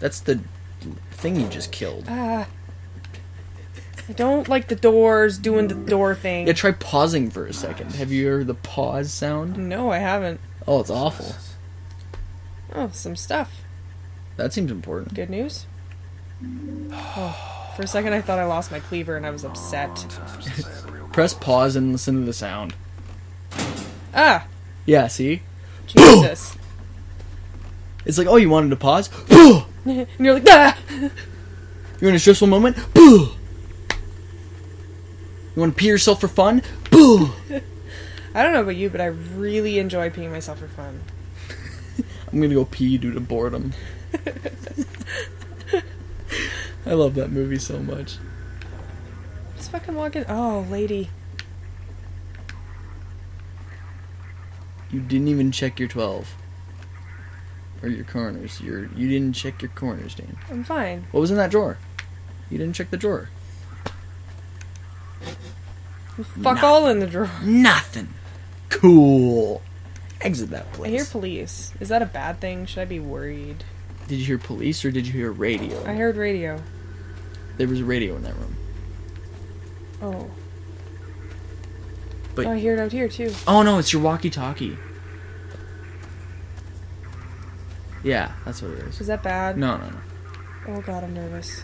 That's the thing you just killed. Ah. I don't like the doors doing the door thing. Yeah, try pausing for a second. Have you heard the pause sound? No, I haven't. Oh, it's awful. Oh, some stuff. That seems important. Good news. Oh, for a second, I thought I lost my cleaver and I was upset. Press pause and listen to the sound. Ah, Yeah, see? Jesus. It's like, oh, you wanted to pause? and you're like, ah! You're in a stressful moment? Boo! you want to pee yourself for fun? Boo! I don't know about you, but I really enjoy peeing myself for fun. I'm gonna go pee due to boredom. I love that movie so much. Just fucking walking. Oh, lady. You didn't even check your 12. Or your corners. Your you didn't check your corners, Dan. I'm fine. What was in that drawer? You didn't check the drawer. Fuck all in the drawer. Nothing. Cool. Exit that place. I hear police. Is that a bad thing? Should I be worried? did you hear police or did you hear radio? I heard radio. There was a radio in that room. Oh. But- oh, I hear it out here too. Oh no, it's your walkie-talkie. Yeah, that's what it is. Is that bad? No, no, no. Oh god, I'm nervous.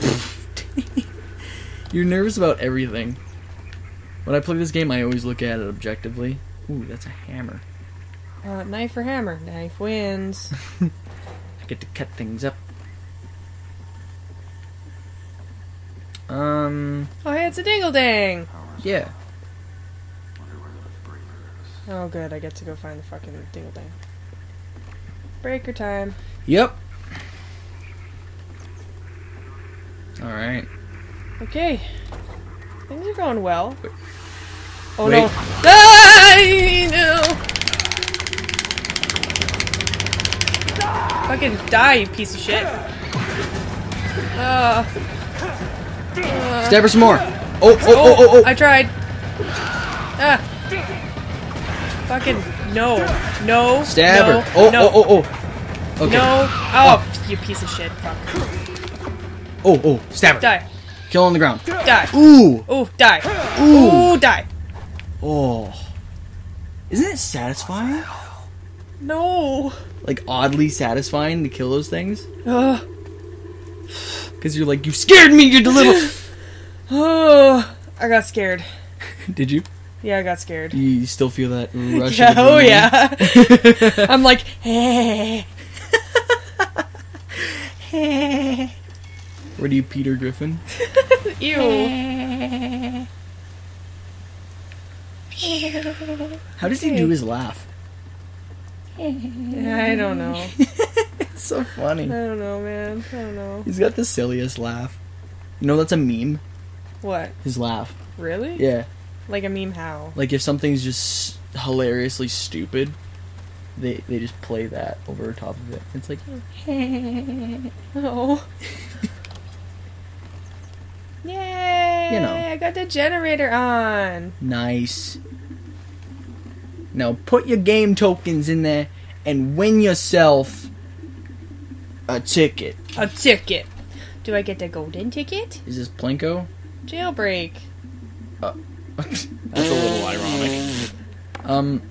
You're nervous about everything. When I play this game, I always look at it objectively. Ooh, that's a hammer. Uh, knife or hammer? Knife wins. I get to cut things up. Um, oh, hey, it's a dingle dang. yeah. Oh, good. I get to go find the fucking dingle dang. Breaker time. Yep. All right. Okay. Things are going well. Wait. Oh Wait. no. Die! No! Fucking die, you piece of shit. Uh, Stab her some more. Oh, oh, oh, oh, oh. I tried. Ah. Fucking no. No. Stab no, her. Oh, no, oh, oh, oh. Okay. No. Oh, oh, you piece of shit. Fuck. Oh, oh. Stab her. Die. Kill on the ground. Die. Ooh. Ooh, die. Ooh. Ooh, die. Oh. Isn't it satisfying? No. Like oddly satisfying to kill those things? Ugh. Because you're like, you scared me, you little. Oh, I got scared. Did you? Yeah, I got scared. You still feel that rush? Yeah, oh yeah. I'm like, hey. hey. Where do you Peter Griffin? Ew. How does he do his laugh? I don't know. It's so funny. I don't know, man. I don't know. He's got the silliest laugh. You know that's a meme. What? His laugh. Really? Yeah. Like a meme how? Like if something's just hilariously stupid, they they just play that over top of it. It's like Oh. Yay! You know. I got the generator on. nice. Now put your game tokens in there and win yourself a ticket. A ticket. Do I get the golden ticket? Is this Plinko? Jailbreak. Uh, That's a little ironic. Um.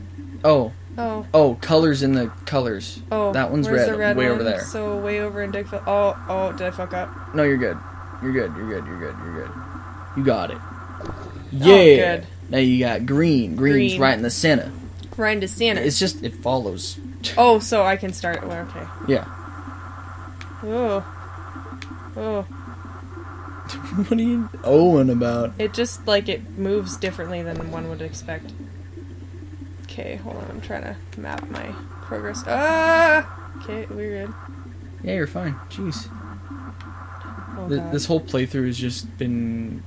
Oh. Oh, Oh. Colors in the colors. oh. That one's red, The red way one? over there. So way over in Dickville. Oh, oh, did I fuck up? No, you're good. You're good. You're good. You're good. You're good. You got it. Oh, Yeah. good. Now you got green. Green's Green. right in the center. Ryan to center. It's just it follows. Oh, so I can start. Well, okay. Yeah. Oh. Oh. what are you owing about? It just like it moves differently than one would expect. Okay, hold on. I'm trying to map my progress. Ah. Okay, we're good. Yeah, you're fine. Jeez. Oh Th- this whole playthrough has just been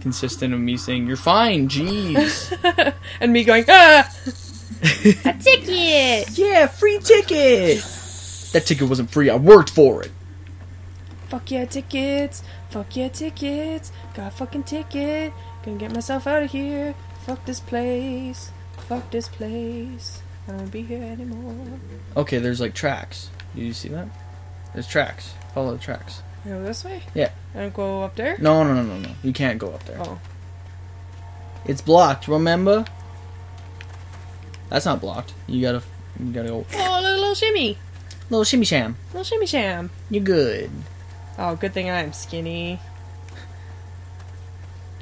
consistent of me saying you're fine. Jeez. and me going ah. A ticket. yeah, free ticket. That ticket wasn't free. I worked for it. Fuck yeah, tickets. Fuck yeah, tickets. Got a fucking ticket. Gonna get myself out of here. Fuck this place. Fuck this place. I don't be here anymore. Okay, there's like tracks. Did you see that? There's tracks. Follow the tracks. Go this way? Yeah. I don't go up there? No, no, no, no, no. You can't go up there. Oh. It's blocked. Remember? That's not blocked. You gotta, you gotta go. Oh, little, little shimmy. Little shimmy sham. Little shimmy sham. You're good. Oh, good thing I'm skinny.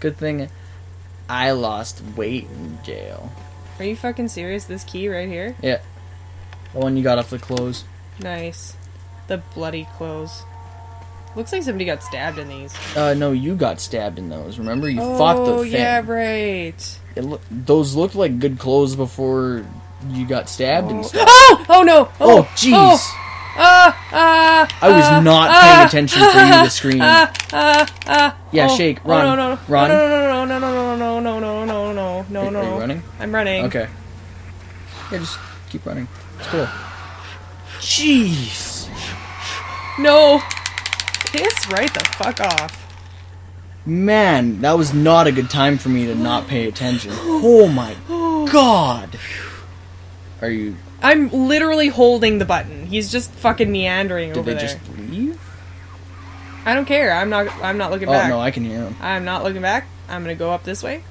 Good thing I lost weight in jail. Are you fucking serious? This key right here? Yeah. The one you got off the clothes. Nice. The bloody clothes. Looks like somebody got stabbed in these. Uh, no, you got stabbed in those. Remember, you fought the oh, yeah, right. It loo- those looked like good clothes before you got stabbed and Oh. stuff. oh! Oh no! Oh, jeez. Ah! Ah! I was ah, not ah, paying attention for you to scream. Ah! Ah! Ah! Yeah, oh, shake, oh, run, no, no, no, run. No, no, no, no, no, no, no, no, no, no, no, Are- no. Are you running? I'm running. Okay. Yeah, just keep running. It's cool. Jeez. No. Piss right the fuck off. Man, that was not a good time for me to not pay attention. Oh my god. Are you. I'm literally holding the button. He's just fucking meandering Did over there. Did they just leave? I don't care. I'm not. I'm not looking Oh, back. Oh no, I can hear them. I'm not looking back. I'm gonna go up this way.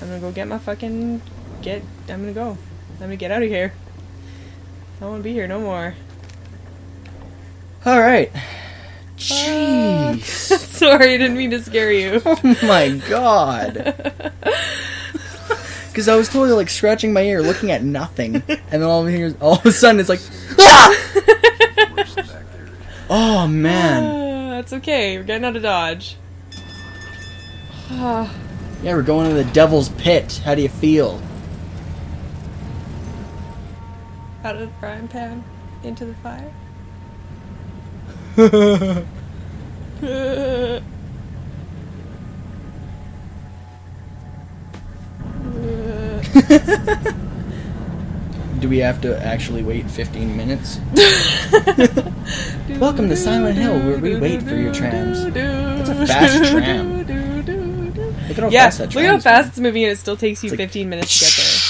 I'm gonna go get my fucking get. I'm gonna go. I'm gonna get out of here. I don't want to be here no more. Alright. Uh, Jeez. Sorry, I didn't mean to scare you. oh my god. Because I was totally like scratching my ear, looking at nothing, and then all of, a sudden- all of a sudden it's like, ah! oh man, Ah, That's okay. We're getting out of Dodge. Ah, yeah, we're going to the devil's pit. How do you feel? out of the frying pan into the fire. Do we have to actually wait 15 minutes? Welcome to Silent Hill, where we wait for your trams. That's a fast tram. Look at how Yeah, fast that look how fast it's moving, and it still takes you like- 15 minutes to get there.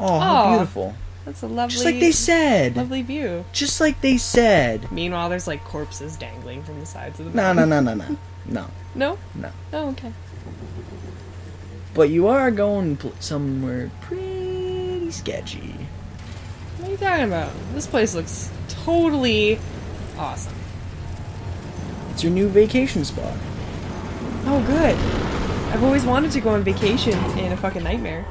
Oh, how beautiful! That's a lovely, Just like they said. lovely view. Just like they said. Meanwhile, there's like corpses dangling from the sides of the No, no, no, no, no, no. No? No. Oh, okay. But you are going somewhere pretty sketchy. What are you talking about? This place looks totally awesome. It's your new vacation spot. Oh, good. I've always wanted to go on vacation in a fucking nightmare.